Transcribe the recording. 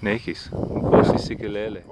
Ναι, έχεις. Πώς και λέλε.